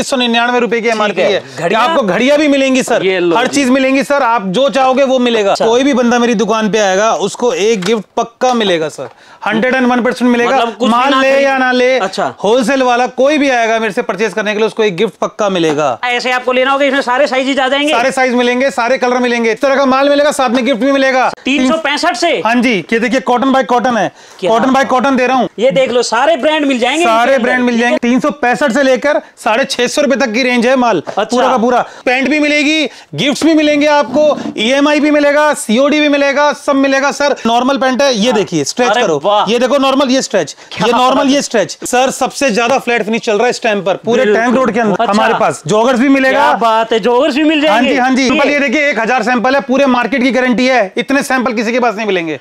इक्कीस सौ निन्यानवे रुपए की एमआरपी है। है। आपको घड़िया भी मिलेंगी सर? हर चीज़ मिलेंगी सर। आप जो चाहोगे वो मिलेगा। अच्छा। कोई भी बंदा मेरी दुकान पे आएगा उसको एक गिफ्ट पक्का मिलेगा sir. Hundred and one percent मिलेगा। मतलब माल ले या ना ले अच्छा। होलसेल वाला कोई भी आएगा मेरे से परचेज करने के लिए उसको एक गिफ्ट पक्का मिलेगा। ऐसे आपको लेना होगा इसमें सारे साइज़ आ जाएँगे। सारे साइज़ मिलेंगे सारे कलर मिलेंगे। इस तरह का माल मिलेगा साथ में गिफ्ट भी मिलेगा। तीन सौ पैंसठ से। हाँ जी ये देखिए कॉटन बाय कॉटन है। कॉटन बाय कॉटन दे रहा हूँ। ये देख लो सारे ब्रांड मिल जाएँगे। सारे ब्रांड मिल जाएँगे। तीन सौ पैंसठ से लेकर साढ़े छह सौ रुपए तक की रेंज है माल। अच्छा। पूरा का पूरा। पैंट भी मिलेगी गिफ्ट्स भी मिलेंगे आपको ईएमआई भी मिलेगा सीओडी भी मिलेगा सब मिलेगा सर नॉर्मल पैंट है ये देखिए स्ट्रेच हाँ। करो। ये देखो नॉर्मल ये स्ट्रेच ये नॉर्मल ये स्ट्रेच सर सबसे ज़्यादा फ्लैट फिनिश चल रहा है इस टाइम पर पूरे। टैंक रोड के अंदर अच्छा। हमारे पास। जॉगर्स भी मिलेगा। बात है जोगर्स भी मिल हाँ जी हाँ जी। ये देखिए एक हज़ार सैंपल है पूरे मार्केट की गारंटी है। इतने सैंपल किसी के पास नहीं मिलेंगे।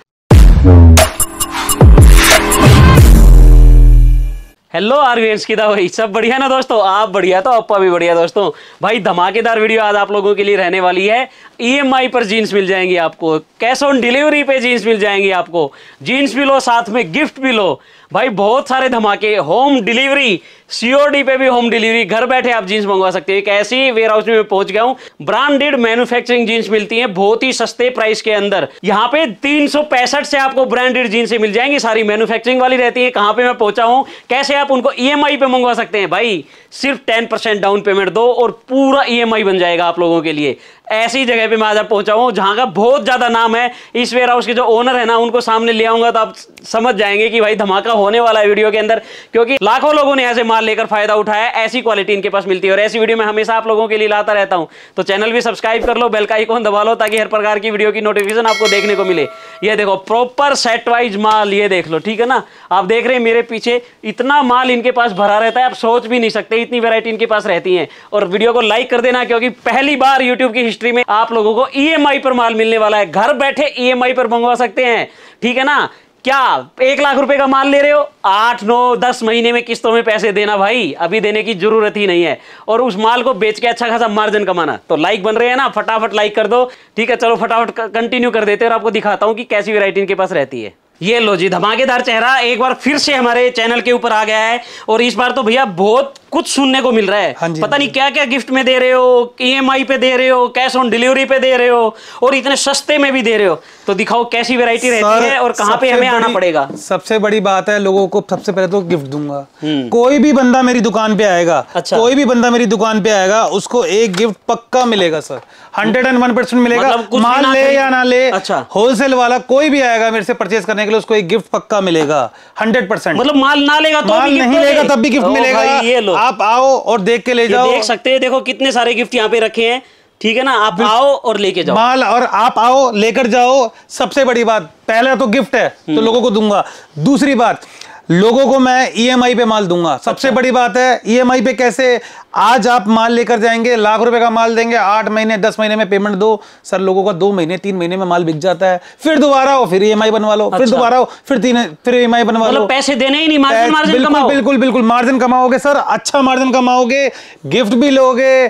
हेलो आरवीएंस की भाई। सब बढ़िया ना दोस्तों? आप बढ़िया तो अप्पा भी बढ़िया दोस्तों। भाई, धमाकेदार वीडियो आज आप लोगों के लिए रहने वाली है। ईएमआई पर जीन्स मिल जाएँगी आपको। कैश ऑन डिलीवरी पे जीन्स मिल जाएँगी आपको। जीन्स भी लो, साथ में गिफ्ट भी लो। भाई, बहुत सारे धमाके। होम डिलीवरी सीओडी पे भी होम डिलीवरी घर बैठे आप जीन्स मंगवा सकते हैं। एक ऐसी वेयर हाउस में पहुँच गया हूँ। ब्रांडेड मैन्युफैक्चरिंग जीन्स मिलती हैं बहुत ही सस्ते प्राइस के अंदर। यहाँ पे तीन से आपको ब्रांडेड जीन्स मिल जाएँगी। सारी मैन्युफैक्चरिंग वाली रहती है। कहाँ पे मैं पहुँचा हूँ? कैसे आप उनको ईएमआई पे मंगवा सकते हैं? भाई, सिर्फ़ टेन डाउन पेमेंट दो और पूरा ईएमआई बन जाएगा आप लोगों के लिए। ऐसी जगह पे मैं आज पहुँचा हूँ जहाँ का बहुत ज़्यादा नाम है। इस वेयर हाउस के जो ओनर है ना, उनको सामने ले आऊँगा तो आप समझ जाएँगे कि भाई धमाका होने वाला है वीडियो के अंदर, क्योंकि लाखों लोगों ने ऐसे माल लेकर फ़ायदा उठाया ऐसी क्वालिटी इनके पास मिलती है और ऐसी वीडियो मैं हमेशा आप लोगों के लिए लाता रहता हूँ। तो चैनल भी सब्सक्राइब कर लो बेल का आइकॉन दबा लो, ताकि हर प्रकार की वीडियो की नोटिफिकेशन आपको देखने को मिले। ये देखो प्रॉपर सेट वाइज माल ये देख लो, ठीक है ना? आप देख रहे हैं मेरे पीछे इतना माल इनके पास भरा रहता है, आप सोच भी नहीं सकते, इतनी वेरायटी इनके पास रहती है। और वीडियो को लाइक कर देना, क्योंकि पहली बार यूट्यूब की हिस्ट्री में आप लोगों को ईएमआई पर माल मिलने वाला है। घर बैठे ईएमआई पर मंगवा सकते हैं, ठीक है ना? क्या एक लाख रुपए का माल ले रहे हो? आठ, नौ, दस महीने में किस्तों में पैसे देना भाई। अभी देने की ज़रूरत ही नहीं है। और उस माल को बेच के अच्छा खासा मार्जिन कमाना। तो लाइक बन रहे हैं ना, फटाफट लाइक कर दो। ठीक है, चलो फटाफट कंटिन्यू कर देते हैं। और आपको दिखाता हूँ कि कैसी वेरायटी इनके पास रहती है। ये लो जी, धमाकेदार चेहरा एक बार फिर से हमारे चैनल के ऊपर आ गया है। और इस बार तो भैया बहुत कुछ सुनने को मिल रहा है। हाँ पता हाँ नहीं क्या क्या गिफ्ट में दे रहे हो ईएमआई पे दे रहे हो कैश ऑन डिलीवरी पे दे रहे हो और इतने सस्ते में भी दे रहे हो। तो दिखाओ कैसी वेरायटी रहती है और कहाँ पे हमें आना पड़ेगा? सबसे बड़ी बात है लोगों को सबसे पहले तो गिफ्ट दूँगा। कोई भी बंदा मेरी दुकान पे आएगा हम्म। अच्छा। कोई भी बंदा मेरी दुकान पे आएगा उसको एक गिफ्ट पक्का मिलेगा sir. Hundred and one percent मिलेगा। मतलब माल ले या ना ले अच्छा। होलसेल वाला कोई भी आएगा मेरे से परचेज करने के लिए उसको एक गिफ्ट पक्का मिलेगा हंड्रेड परसेंट मतलब माल ना लेगा तो माल नहीं दोगे? लेगा तब भी गिफ्ट मिलेगा। ये लो। आप आओ और देख के ले जाओ। देख सकते हैं देखो कितने सारे गिफ्ट यहाँ पे रखे हैं। ठीक है ना? आप आओ और लेके जाओ। माल और आप आओ लेकर जाओ। सबसे बड़ी बात पहला तो गिफ्ट है हम्म। तो लोगों को दूँगा। दूसरी बात लोगों को मैं ईएमआई पे माल दूँगा सबसे अच्छा। बड़ी बात है ईएमआई पे कैसे आज आप माल लेकर जाएँगे लाख रुपए का माल देंगे आठ महीने दस महीने में पेमेंट दो सर लोगों का दो महीने तीन महीने में माल बिक जाता है फिर दोबारा हो फिर ईएमआई बनवा लो फिर अच्छा। दोबारा हो फिर तीन फिर ईएमआई बनवा लो मतलब पैसे देने ही नहीं मार्जिन मार्जिन बिल्कुल बिल्कुल बिल्कुल मार्जिन कमाओगे सर अच्छा मार्जिन कमाओगे गिफ्ट भी लोगे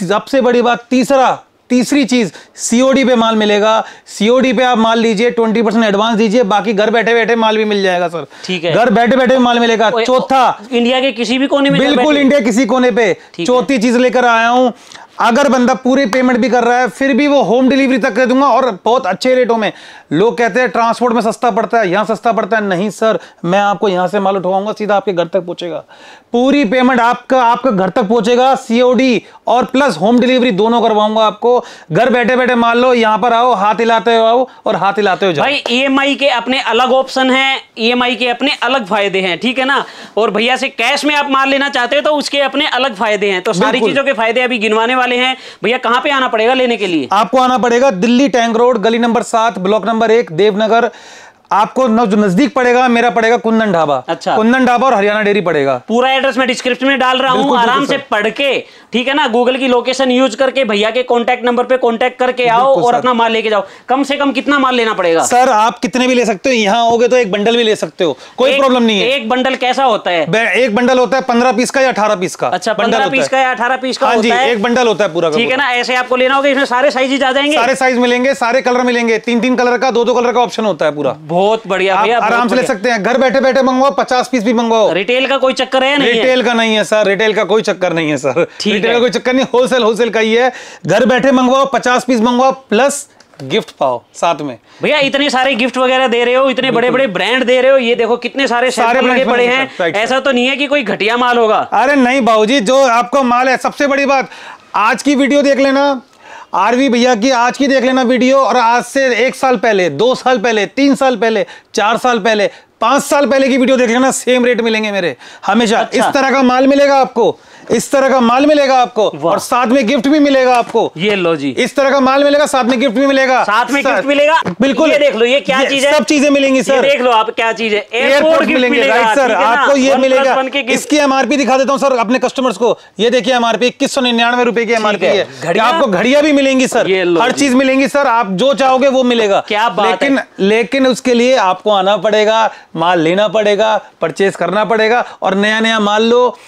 सबसे बड़ी बात तीसरा तीसरी चीज़ सीओडी पे माल मिलेगा। सीओडी पे आप माल लीजिए ट्वेंटी परसेंट एडवांस दीजिए बाकी घर बैठे बैठे माल भी मिल जाएगा सर ठीक है। घर बैठे बैठे माल मिलेगा। चौथा इंडिया के किसी भी कोने में बिल्कुल इंडिया किसी कोने पे। चौथी चीज़ लेकर आया हूँ अगर बंदा पूरी पेमेंट भी कर रहा है फिर भी वो होम डिलीवरी तक कर दूँगा और बहुत अच्छे रेटों में। लोग कहते हैं ट्रांसपोर्ट में सस्ता पड़ता है यहाँ सस्ता पड़ता है। नहीं सर मैं आपको यहाँ से माल उठवाऊँगा सीधा आपके घर तक पहुंचेगा। पूरी पेमेंट आपका आपका घर तक पहुंचेगा सीओडी और प्लस होम डिलीवरी दोनों करवाऊँगा आपको। घर बैठे बैठे मान लो यहाँ पर आओ हाथ हिलाते हो आओ और हाथ हिलाते हो जाओ। भाई ईएमआई के अपने अलग ऑप्शन हैं ईएमआई के अपने अलग फ़ायदे हैं ठीक है ना? और भैया से कैश में आप माल लेना चाहते हो तो उसके अपने अलग फ़ायदे हैं। तो सारी चीज़ों के फ़ायदे अभी गिनवाने वाले हैं। भैया, कहाँ पे आना पड़ेगा लेने के लिए? आपको आना पड़ेगा दिल्ली टैंक रोड, गली नंबर सात, ब्लॉक नंबर एक, देवनगर आपको जो नज़दीक पड़ेगा मेरा पड़ेगा कुंदन ढाबा। अच्छा। कुंदन ढाबा और हरियाणा डेयरी पड़ेगा। पूरा एड्रेस मैं डिस्क्रिप्शन में डाल रहा हूँ आराम से पढ़ के ठीक है ना गूगल की लोकेशन यूज़ करके भैया के कॉन्टैक्ट नंबर पे कॉन्टैक्ट करके आओ और अपना माल लेके जाओ। कम से कम कितना माल लेना पड़ेगा? सर आप कितने भी ले सकते हो यहाँ होगे तो एक बंडल भी ले सकते हो। कोई प्रॉब्लम नहीं है। एक बंडल कैसा होता है? एक बंडल होता है पंद्रह पीस का या अठारह पीस का। अच्छा पंद्रह पीस का या अठारह पीस का हाँ जी एक बंडल होता है पूरा ठीक है ना ऐसे आपको लेना होगा इसमें सारे साइज़ आ जाएँगे। सारे साइज़ मिलेंगे सारे कलर मिलेंगे तीन तीन कलर का दो दो कलर का ऑप्शन होता है पूरा। बहुत बढ़िया भैया आराम से ले सकते हैं। घर बैठे बैठे मंगवाओ पचास पीस भी मंगवाओ। रिटेल का कोई चक्कर है नहीं है? रिटेल का नहीं है सर। रिटेल का कोई चक्कर नहीं है सर। रिटेल का कोई चक्कर नहीं होलसेल होलसेल का ही है। घर बैठे मंगवाओ पचास पीस मंगवाओ प्लस गिफ्ट पाओ साथ में। भैया इतने सारे गिफ्ट वगैरह दे रहे हो इतने बड़े बड़े ब्रांड दे रहे हो ये देखो कितने सारे सारे लगे पड़े हैं। हैं, ऐसा तो नहीं है कि कोई घटिया माल होगा। अरे नहीं बाबूजी जो आपको माल है सबसे बड़ी बात आज की वीडियो देख लेना। आरवी भैया की आज की देख लेना वीडियो और आज से एक साल पहले दो साल पहले तीन साल पहले चार साल पहले पाँच साल पहले की वीडियो देख लेना सेम रेट मिलेंगे मेरे हमेशा अच्छा। इस तरह का माल मिलेगा आपको इस तरह का माल मिलेगा आपको और साथ में गिफ्ट भी मिलेगा आपको। ये लो जी। इस तरह का माल मिलेगा साथ में गिफ्ट भी मिलेगा। साथ में गिफ्ट मिलेगा। बिल्कुल। ये देख लो ये क्या चीज़ है? सब चीज़ें मिलेंगी सर। देख लो आप क्या चीज़ है। एयरपोर्ट मिलेंगे राइट सर? आपको ये मिलेगा। इसकी एमआरपी दिखा देता हूँ सर अपने कस्टमर्स को। ये देखिए एमआरपी इक्कीस सौ निन्यानवे रुपए की एमआरपी है। है। आपको घड़िया भी मिलेंगी सर। हर चीज़ मिलेंगी सर। आप जो चाहोगे वो मिलेगा। क्या बात लेकिन लेकिन उसके लिए आपको आना पड़ेगा माल लेना पड़ेगा परचेज करना पड़ेगा और नया नया माल लो।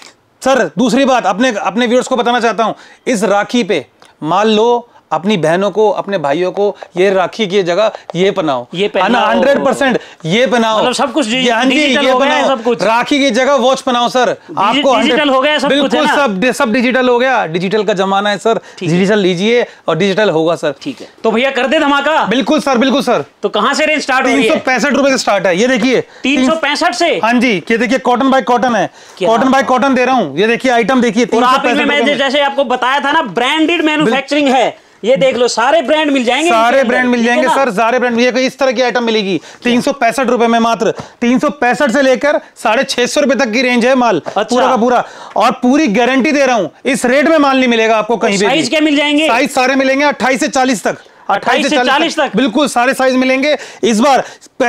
सर दूसरी बात, अपने अपने व्यूअर्स को बताना चाहता हूँ। इस राखी पे माल लो अपनी बहनों को अपने भाइयों को ये राखी की जगह ये पहनाओ। ये हंड्रेड परसेंट ये पहनाओ। मतलब सब कुछ ये- हाँ जी, ये हो बनाओ। सब कुछ। राखी की जगह वॉच बनाओ सर। आपको डिजिटल हो गया सब कुछ, है बिल्कुल? सब सब डिजिटल हो गया। डिजिटल का जमाना है सर। डिजिटल लीजिए और डिजिटल होगा सर। ठीक है। तो भैया कर दे धमाका। बिल्कुल सर बिल्कुल सर। तो कहाँ से रेंज स्टार्ट तीन सौ पैंसठ रुपए से स्टार्ट है। ये देखिए। तीन सौ पैंसठ से? हाँ जी। ये देखिए कॉटन बाय कॉटन है। कॉटन बाय कॉटन दे रहा हूँ। ये देखिए आइटम देखिए। जैसे आपको बताया था ना ब्रांडेड मैन्युफैक्चरिंग है। ये देख लो सारे ब्रांड मिल जाएँगे सारे ब्रांड मिल जाएँगे सर सारे ब्रांड ये इस तरह की आइटम मिलेगी। तीन सौ पैंसठ रुपए में मात्र। तीन सौ पैंसठ से लेकर साढ़े छह सौ रुपए तक की रेंज है माल अच्छा। पूरा का पूरा। और पूरी गारंटी दे रहा हूँ इस रेट में माल नहीं मिलेगा आपको कहीं साइज़। क्या मिल जाएँगे? साइज़ सारे मिलेंगे अट्ठाईस से चालीस तक। 28 से 40 तक। बिल्कुल सारे साइज़ मिलेंगे। इस बार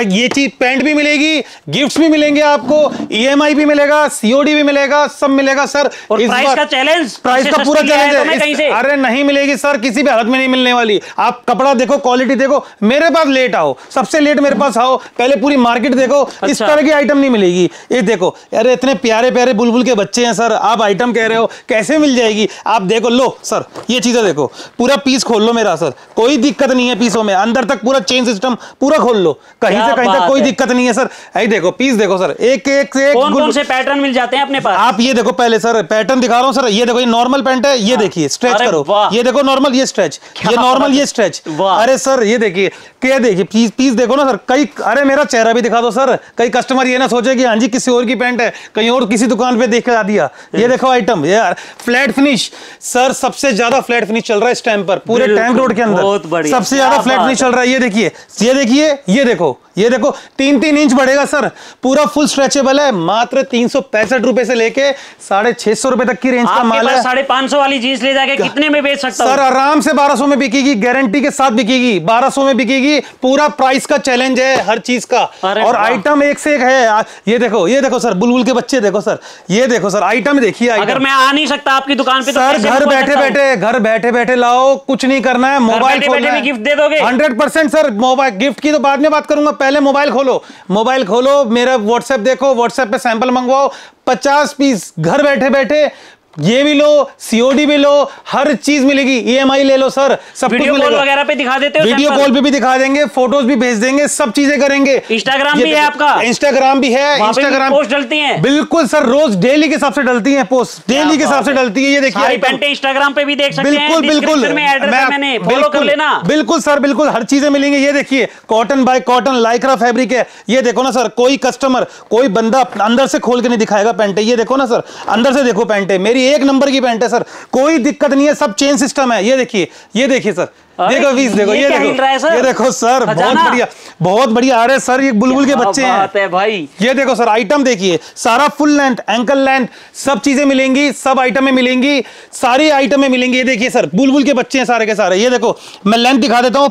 ये चीज़ पैंट भी मिलेगी गिफ्ट्स भी मिलेंगे आपको ईएमआई भी मिलेगा सीओडी भी मिलेगा सब मिलेगा सर और इस प्राइस का चैलेंज प्राइस का पूरा चैलेंज है इस- अरे नहीं मिलेगी सर किसी भी हालत में नहीं मिलने वाली। आप कपड़ा देखो क्वालिटी देखो मेरे पास लेट आओ। सबसे लेट मेरे पास आओ। पहले पूरी मार्केट देखो इस अच्छा। तरह की आइटम नहीं मिलेगी। ये देखो अरे इतने प्यारे प्यारे बुलबुल के बच्चे हैं सर आप आइटम कह रहे हो कैसे मिल जाएगी? आप देखो लो सर ये चीज़ें देखो। पूरा पीस खोल लो मेरा सर कोई दिक्कत नहीं है पीसों में। अंदर तक पूरा चेन सिस्टम पूरा खोल लो। कहीं से कहीं तक कोई दिक्कत नहीं है सर। आई देखो पीस देखो सर। एक एक से एक कौन कौन से पैटर्न मिल जाते हैं अपने पास? आप ये देखो पहले सर। पैटर्न दिखा रहा हूँ सर। ये देखो ये नॉर्मल पैंट है ये देखिए स्ट्रेच करो। ये देखो नॉर्मल ये स्ट्रेच ये नॉर्मल ये स्ट्रेच अरे सर ये देखिए क्या देखिए पीस पीस देखो ना सर। कई अरे मेरा चेहरा भी दिखा दो सर। कई कस्टमर ये ना सोचे कि हाँ जी किसी और की पैंट है कहीं और किसी दुकान पे देख आ दिया। ये देखो आइटम ये फ्लैट फिनिश सर सबसे ज़्यादा फ्लैट फिनिश चल रहा है इस टाइम पर पूरे टैंक रोड के अंदर। बहुत बढ़िया, सबसे ज़्यादा फ्लैट नहीं चल रहा है। ये देखिए ये देखिए ये देखो ये देखो तीन तीन इंच बढ़ेगा सर। पूरा फुल स्ट्रेचेबल है मात्र तीन सौ पैंसठ रुपए से लेके साढ़े छह सौ रुपए तक की रेंज का माल है। साढ़े पाँच सौ वाली जीन्स ले जाके कितने में बेच सकता सर आराम से 1200 में बिकेगी गारंटी के साथ बिकेगी 1200 में बिकेगी। पूरा प्राइस का चैलेंज है हर चीज़ का। और आइटम एक से एक है ये देखो ये देखो सर बुलबुल के बच्चे देखो सर। ये देखो सर आइटम देखिए अगर मैं आ नहीं सकता आपकी दुकान पे तो सर घर बैठे बैठे घर बैठे बैठे लाओ कुछ नहीं करना है मोबाइल बैठे भी गिफ्ट दे दोगे? Hundred percent sir mobile gift की तो बाद में बात करूँगा। पहले मोबाइल खोलो। मोबाइल खोलो मेरा व्हाट्सएप देखो व्हाट्सएप पे सैंपल मंगवाओ। पचास पीस घर बैठे बैठे ये भी लो सीओडी भी लो हर चीज़ मिलेगी। ईएमआई ले लो सर सब वीडियो कॉल वगैरह पे दिखा देते हो वीडियो कॉल पे भी दिखा देंगे फ़ोटोज़ भी भेज देंगे सब चीज़ें करेंगे। इंस्टाग्राम भी है आपका? इंस्टाग्राम भी है इंस्टाग्राम post डलती हैं? बिल्कुल सर रोज डेली के हिसाब से डलती हैं पोस्ट डेली के हिसाब से डलती है ये देखिए। पेंटे इंस्टाग्राम पे भी देख सकते हैं बिल्कुल फॉलो कर बिल्कुल, लेना। बिल्कुल सर बिल्कुल हर चीज़ें मिलेंगी। ये देखिए cotton by cotton Lycra fabric है। ये देखो ना सर कोई कस्टमर कोई बंदा अंदर से खोल के नहीं दिखाएगा पेंटे। ये देखो ना सर अंदर से देखो पेंटे। मेरी एक नंबर की पैंट है, सर। कोई दिक्कत नहीं है, सब चेन सिस्टम है। ये देखिए ये देखिए, सर। देखो बीस देखो ये ये रहा है, देखो सर? ये देखो सर बहुत बढ़िया बहुत बढ़िया आ रहे सर ये बुलबुल के बच्चे हैं। है भाई। ये देखो सर आइटम देखिए सारा फुल लेंथ एंकल लेंथ सब चीज़ें मिलेंगी सब आइटम में मिलेंगी सारी आइटम में मिलेंगी। ये देखिए सर बुलबुल के बच्चे हैं सारे के सारे। ये देखो मैं लेंथ दिखा देता हूँ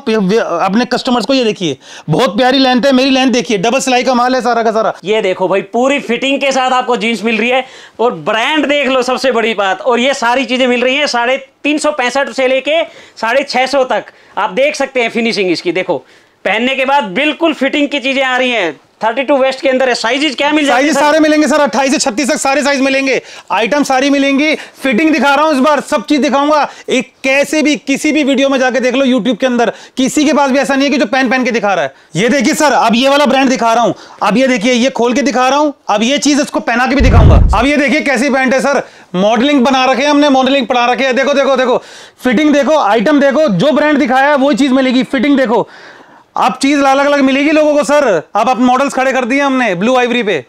अपने कस्टमर्स को ये देखिए। बहुत प्यारी लेंथ है मेरी लेंथ देखिए डबल सिलाई का माल है सारा का सारा। ये देखो भाई पूरी फिटिंग के साथ आपको जीन्स मिल रही है और ब्रांड देख लो सबसे बड़ी बात और ये सारी चीज़ें मिल रही है साढ़े तीन सौ पैंसठ से लेके साढ़े तक। आप देख सकते हैं फिनिशिंग इसकी। देखो, पहनने के बाद बिल्कुल फिटिंग की चीज़ें आ रही हैं। थर्टी टू वेस्ट के अंदर है। साइजेज क्या मिल जाएँगे साइज़ सारे? मिलेंगे सर अट्ठाईस से छत्तीस तक सारे साइज़ मिलेंगे। आइटम सारी मिलेंगी। फिटिंग दिखा रहा हूँ इस बार सब चीज़ दिखाऊँगा। एक कैसे भी किसी भी वीडियो में जाके देख लो यूट्यूब के अंदर। किसी के पास भी ऐसा नहीं है कि जो पेन पहन के दिखा रहा है। ये देखिए सर अब ये वाला ब्रांड दिखा रहा हूँ। अब ये देखिए ये खोल के दिखा रहा हूँ। अब ये चीज़ इसको पहना के भी दिखाऊँगा। अब ये देखिए कैसी पैंट है सर। मॉडलिंग बना रखे हमने मॉडलिंग पढ़ा रखे हैं। देखो देखो देखो। फिटिंग देखो आइटम देखो जो ब्रांड दिखाया है वही चीज़ मिलेगी। फिटिंग देखो। अब चीज़ अलग अलग मिलेगी लोगों को सर। आप अपने मॉडल्स खड़े कर दिए हमने ब्लू आइवरी पे।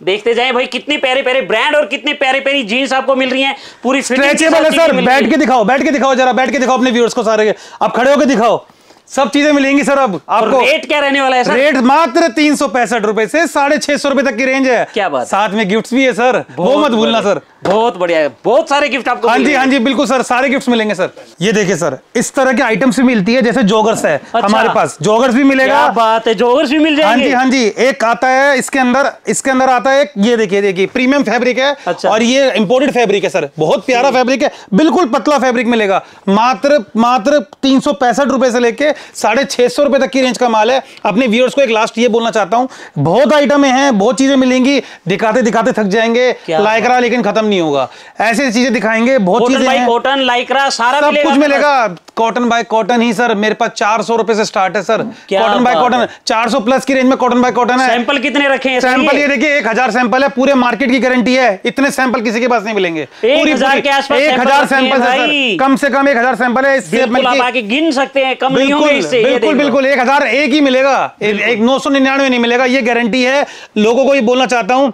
देखते जाए भाई कितने प्यारे प्यारे ब्रांड और कितने प्यारी प्यारी जीन्स आपको मिल रही हैं। पूरी स्ट्रेचेबल है सर। बैठ के दिखाओ बैठ के दिखाओ जरा बैठ के दिखाओ अपने व्यूअर्स को सारे। आप खड़े होकर दिखाओ। सब चीज़ें मिलेंगी सर अब आपको। रेट क्या रहने वाला है सर? रेट मात्र तीन सौ पैंसठ रुपए से साढ़े छह सौ रुपए तक की रेंज है। क्या बात साथ में गिफ्ट भी है सर। वो मत भूलना सर। बहुत बढ़िया। है बहुत सारे गिफ्ट आपको हाँ जी हाँ जी बिल्कुल सर। सारे गिफ्ट मिलेंगे सर। ये देखिए सर इस तरह के आइटम्स भी मिलती है जैसे जोगर्स है अच्छा, हमारे पास। जोगर्स भी मिलेगा। क्या बात है जॉगर्स भी मिल जाएँगे। हाँ जी हाँ जी एक आता है इसके अंदर इसके अंदर आता है ये देखिए देखिए प्रीमियम फैब्रिक है अच्छा। और ये इंपोर्टेड फैब्रिक है सर। बहुत प्यारा फैब्रिक है बिल्कुल पतला फैब्रिक मिलेगा। मात्र मात्र तीन सौ पैंसठ रुपए से लेके साढ़े छह सौ रुपए तक की रेंज का माल है। अपने व्यूअर्स को एक लास्ट ये बोलना चाहता हूँ बहुत आइटम हैं बहुत चीज़ें मिलेंगी दिखाते दिखाते थक जाएँगे लाइकरा लेकिन खत्म नहीं होगा। ऐसी चीज़ें दिखाएँगे बहुत चीज़ें कॉटन लाइक्रा सारा सब कुछ मिलेगा। कॉटन बाय कॉटन ही सर मेरे पास चार सौ रुपए से स्टार्ट है सर कॉटन बाय कॉटन चार सौ प्लस की रेंज में कॉटन बाय कॉटन है। सैंपल कितने रखे हैं सैंपल ये देखिए एक हज़ार सैंपल है पूरे मार्केट की गारंटी है। इतने सैंपल किसी के पास नहीं मिलेंगे। एक हज़ार एक हज़ार सैंपल है कम से कम एक हज़ार सैंपल है इससे गिन सकते हैं कम नहीं बिल्कुल बिल्कुल एक हज़ार एक ही मिलेगा। एक नौ सौ निन्यानवे नहीं मिलेगा ये गारंटी है। लोगों को ये बोलना चाहता हूँ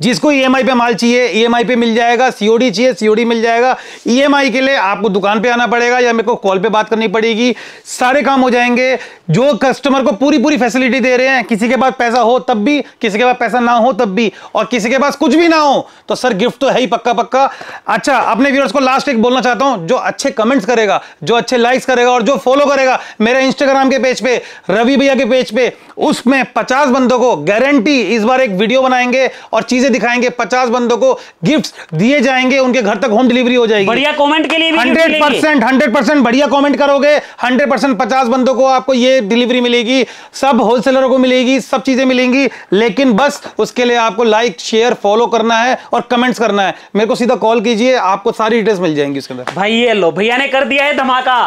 जिसको ईएमआई पे माल चाहिए ईएमआई पे मिल जाएगा सीओडी चाहिए सीओडी मिल जाएगा। ईएमआई के लिए आपको दुकान पे आना पड़ेगा या मेरे को कॉल पे बात करनी पड़ेगी। सारे काम हो जाएँगे। जो कस्टमर को पूरी पूरी फैसिलिटी दे रहे हैं, किसी के पास पैसा हो तब भी, किसी के पास पैसा ना हो तब भी, और किसी के पास कुछ भी ना हो तो सर गिफ्ट तो है ही पक्का पक्का। अच्छा अपने व्यूअर्स को लास्ट एक बोलना चाहता हूँ, जो अच्छे कमेंट्स करेगा, जो अच्छे लाइक्स करेगा और जो फॉलो करेगा मेरे इंस्टाग्राम के पेज पे, रवि भैया के पेज पे, उसमें पचास बंदों को गारंटी इस बार एक वीडियो बनाएँगे और चीज़ें दिखाएँगे पचास बंदों को गिफ्ट दिए जाएँगे उनके घर तक होम डिलीवरी हो जाएगी। बढ़िया कमेंट के लिए हंड्रेड परसेंट हंड्रेड परसेंट बढ़िया कमेंट करोगे हंड्रेड परसेंट पचास बंदों को आपको ये डिलीवरी मिलेगी सब होलसेलरों को मिलेगी सब चीज़ें मिलेंगी लेकिन बस उसके लिए आपको लाइक शेयर फॉलो करना है और कमेंट्स करना है। मेरे को सीधा कॉल कीजिए आपको सारी डिटेल्स मिल जाएँगी उसके अंदर। भाई ये लो भैया ने कर दिया है धमाका।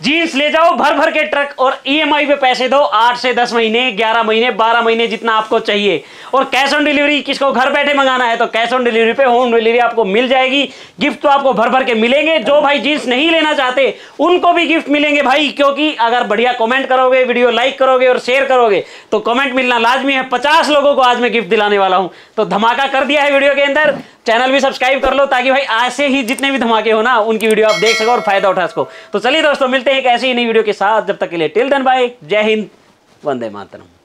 जीन्स ले जाओ, भर भर के ट्रक और ईएमआई पे पैसे दो। आठ से दस महीने, ग्यारह महीने, बारह महीने जितना आपको चाहिए। और कैश ऑन डिलीवरी किसको घर बैठे मंगाना है तो कैश ऑन डिलीवरी पे होम डिलीवरी आपको मिल जाएगी। गिफ्ट तो आपको भर भर के मिलेंगे। जो भाई जीन्स नहीं लेना चाहते, उनको भी गिफ्ट मिलेंगे भाई। क्योंकि अगर बढ़िया कॉमेंट करोगे वीडियो लाइक करोगे और शेयर करोगे तो कॉमेंट मिलना लाजमी है। पचास लोगों को आज मैं गिफ्ट दिलाने वाला हूँ। तो धमाका कर दिया है वीडियो के अंदर। चैनल भी सब्सक्राइब कर लो ताकि भाई ऐसे ही जितने भी धमाके हो ना, उनकी वीडियो आप देख सको और फ़ायदा उठा सको। तो चलिए दोस्तों, मिलते हैं एक ऐसी ही नई वीडियो के साथ। जब तक के लिए टिल देन बाय जय हिंद। वंदे मातरम।